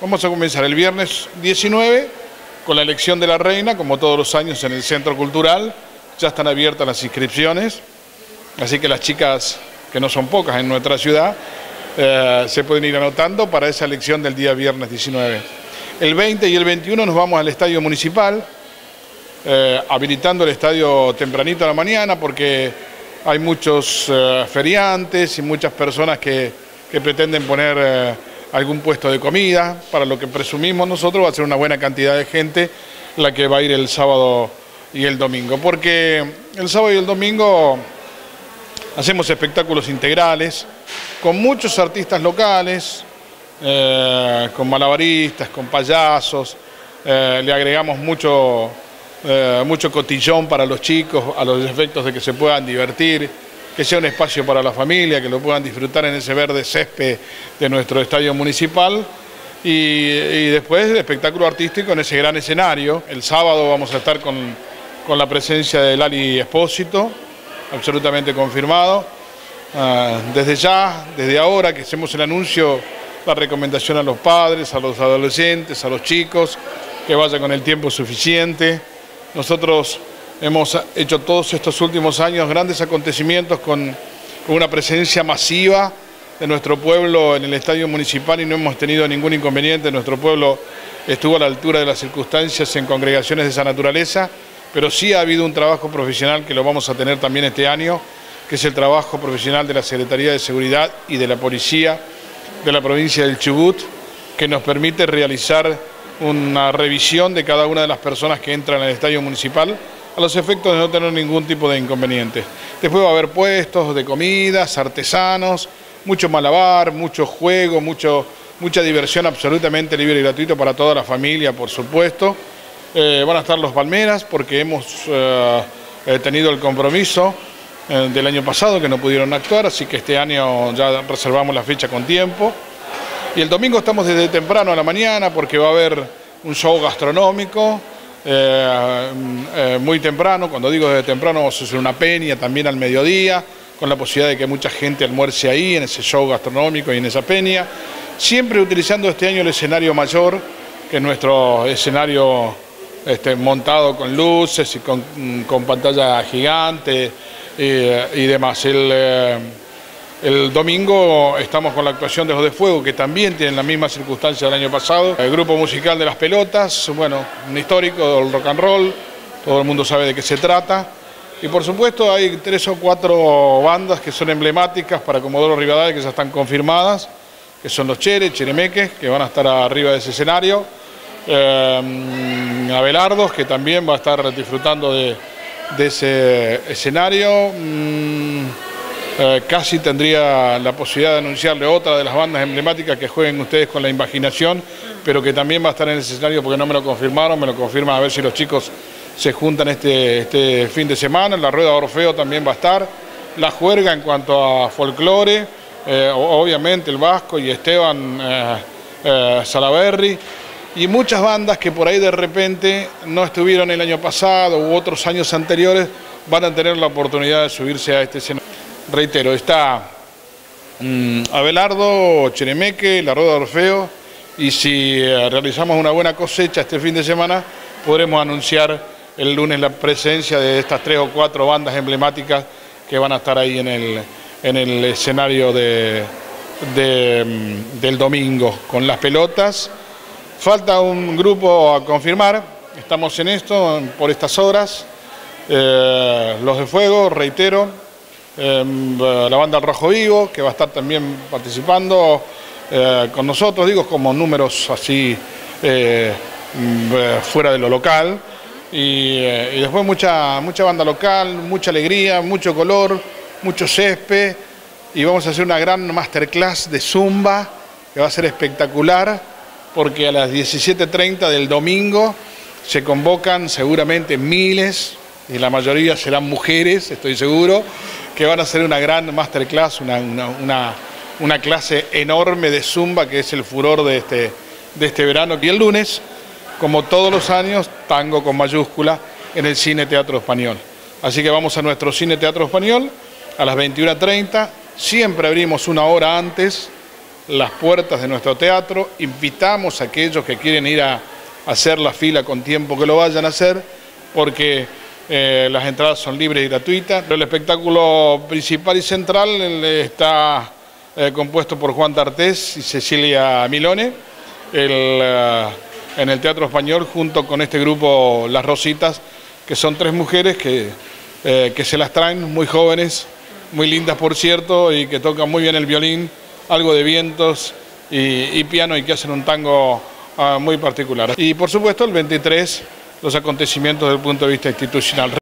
Vamos a comenzar el viernes 19 con la elección de la reina, como todos los años en el Centro Cultural. Ya están abiertas las inscripciones, así que las chicas, que no son pocas en nuestra ciudad, eh, se pueden ir anotando para esa elección del día viernes 19. El 20 y el 21 nos vamos al Estadio Municipal, eh, habilitando el estadio tempranito a la mañana porque hay muchos eh, feriantes y muchas personas que, pretenden poner algún puesto de comida, para lo que presumimos nosotros va a ser una buena cantidad de gente la que va a ir el sábado y el domingo, porque el sábado y el domingo hacemos espectáculos integrales con muchos artistas locales, eh, con malabaristas, con payasos, eh, le agregamos mucho, eh, mucho cotillón para los chicos, a los efectos de que se puedan divertir que sea un espacio para la familia, que lo puedan disfrutar en ese verde césped de nuestro estadio municipal. Y, después el espectáculo artístico en ese gran escenario. El sábado vamos a estar con, la presencia de Lali Espósito, absolutamente confirmado. Ah, desde ya, desde ahora que hacemos el anuncio, la recomendación a los padres, a los adolescentes, a los chicos, que vayan con el tiempo suficiente. Nosotros Hemos hecho todos estos últimos años grandes acontecimientos con, una presencia masiva de nuestro pueblo en el estadio municipal y no hemos tenido ningún inconveniente. Nuestro pueblo estuvo a la altura de las circunstancias en congregaciones de esa naturaleza, pero sí ha habido un trabajo profesional que lo vamos a tener también este año, que es el trabajo profesional de la Secretaría de Seguridad y de la Policía de la provincia del Chubut, que nos permite realizar una revisión de cada una de las personas que entran al estadio municipal a los efectos de no tener ningún tipo de inconveniente. Después va a haber puestos de comidas, artesanos, mucho malabar, mucho juego, mucho, mucha diversión absolutamente libre y gratuito para toda la familia, por supuesto. Eh, van a estar los Palmeras porque hemos eh, eh, tenido el compromiso del año pasado que no pudieron actuar, así que este año ya reservamos la fecha con tiempo. Y el domingo estamos desde temprano a la mañana porque va a haber un show gastronómico, eh, eh, muy temprano, cuando digo desde temprano vamos a hacer una peña también al mediodía, con la posibilidad de que mucha gente almuerce ahí, en ese show gastronómico y en esa peña, siempre utilizando este año el escenario mayor, que es nuestro escenario este, montado con luces y con, pantalla gigante y, demás. El, el domingo estamos con la actuación de Los de Fuego, que también tienen la misma circunstancia del año pasado. El grupo musical de las pelotas, bueno, un histórico del rock and roll, todo el mundo sabe de qué se trata. Y por supuesto hay tres o cuatro bandas que son emblemáticas para Comodoro Rivadavia que ya están confirmadas, que son los Chere, Cheremeques, que van a estar arriba de ese escenario. Eh, Abelardos, que también va a estar disfrutando de, ese escenario. Mm, eh, casi tendría la posibilidad de anunciarle otra de las bandas emblemáticas que jueguen ustedes con la imaginación, pero que también va a estar en escenario porque no me lo confirmaron, me lo confirman a ver si los chicos se juntan este, este fin de semana, la rueda Orfeo también va a estar, la juerga en cuanto a folclore, eh, obviamente el Vasco y Esteban eh, Salaberry, y muchas bandas que por ahí de repente no estuvieron el año pasado u otros años anteriores van a tener la oportunidad de subirse a este escenario reitero, está mm, Abelardo, Cheremeque, La Rueda de Orfeo, y si eh, realizamos una buena cosecha este fin de semana, podremos anunciar el lunes la presencia de estas tres o cuatro bandas emblemáticas que van a estar ahí en el, en el escenario de, mm, del domingo con las pelotas. Falta un grupo a confirmar, estamos en esto por estas horas. Eh, los de fuego, reitero, Em, la banda Rojo Vivo, que va a estar también participando eh, con nosotros, digo, como números así eh, mm, eh, fuera de lo local. Y, después mucha, mucha banda local, mucha alegría, mucho color, mucho césped. Y vamos a hacer una gran masterclass de Zumba, que va a ser espectacular, porque a las 17.30 del domingo se convocan seguramente miles, y la mayoría serán mujeres, estoy seguro, que van a hacer una gran masterclass, una, una, clase enorme de zumba que es el furor de este, de este verano. Y el lunes, como todos los años, tango con mayúscula en el Cine Teatro Español. Así que vamos a nuestro Cine Teatro Español a las 21.30. Siempre abrimos una hora antes las puertas de nuestro teatro, invitamos a aquellos que quieren ir a hacer la fila con tiempo que lo vayan a hacer, porque eh, las entradas son libres y gratuitas. El espectáculo principal y central está eh, compuesto por Juan Tartés y Cecilia Milone, eh, en el Teatro Español, junto con este grupo Las Rositas, que son tres mujeres que, que se las traen muy jóvenes, muy lindas por cierto, y que tocan muy bien el violín algo de vientos y, piano y que hacen un tango ah, muy particular. Y por supuesto el 23 los acontecimientos desde el punto de vista institucional.